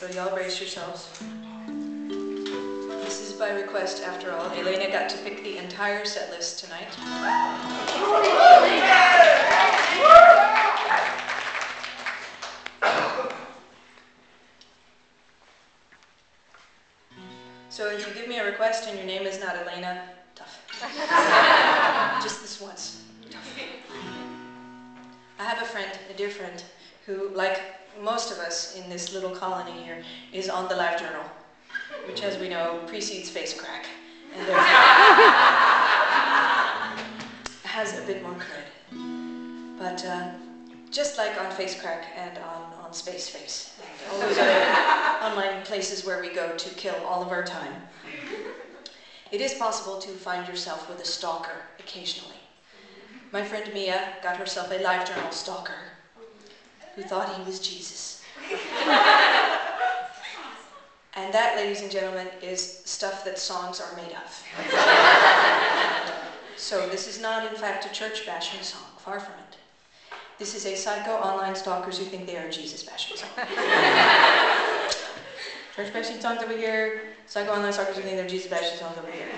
So y'all brace yourselves. This is by request after all. Elayna got to pick the entire set list tonight. So if you give me a request and your name is not Elayna, tough. Just this once. Tough. I have a friend, a dear friend, who, like most of us in this little colony here, is on the Live Journal, which, as we know, precedes face crack, and therefore has a bit more cred. But uh, just like on Face Crack and on, on Space Face, and all those other online places where we go to kill all of our time, it is possible to find yourself with a stalker occasionally. My friend Mia got herself a LiveJournal stalker who thought he was Jesus. and that, ladies and gentlemen, is stuff that songs are made of. so this is not, in fact, a church bashing song, far from it. This is a psycho online stalkers who think they are Jesus bashing song. church bashing songs over here, psycho online stalkers who think they're Jesus bashing songs over here.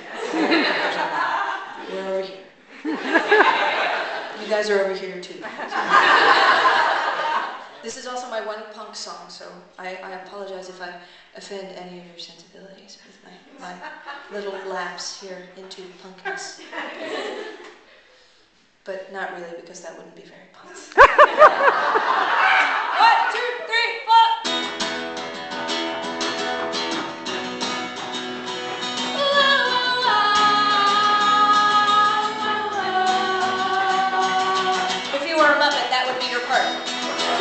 We're over here. You guys are over here too. This is also my one punk song, so I, I, apologize if I offend any of your sensibilities with my, my little lapse here into punkness. But not really, because that wouldn't be very punk.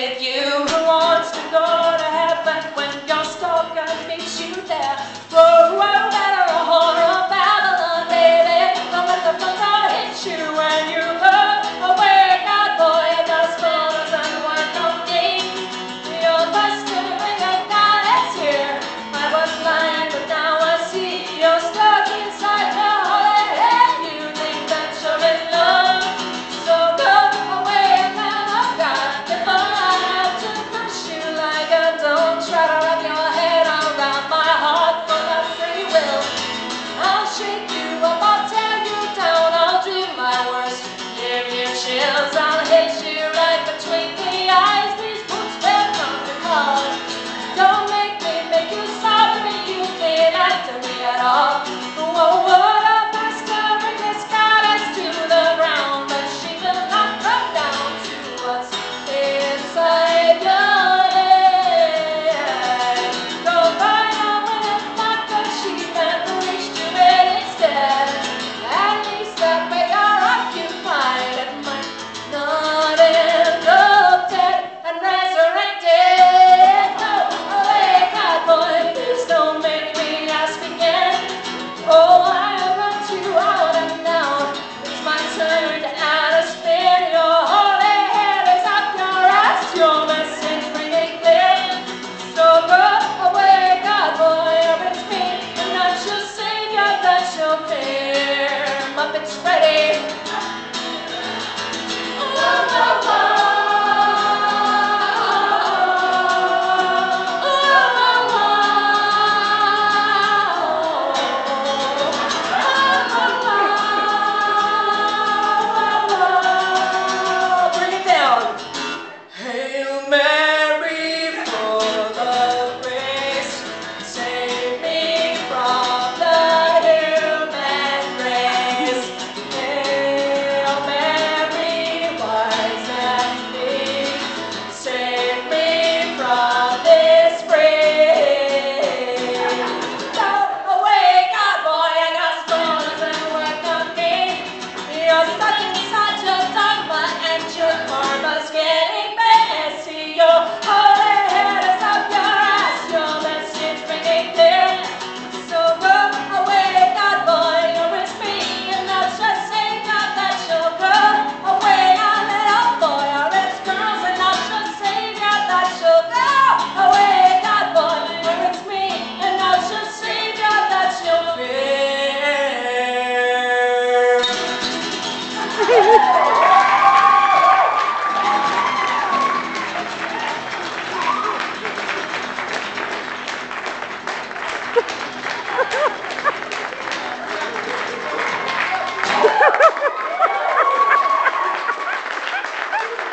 with you. Who wants to go to heaven when your stalker meets you there? Whoa, whoa, better a whore of Babylon, baby. Don't let the thunder hit you de.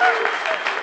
Thank you.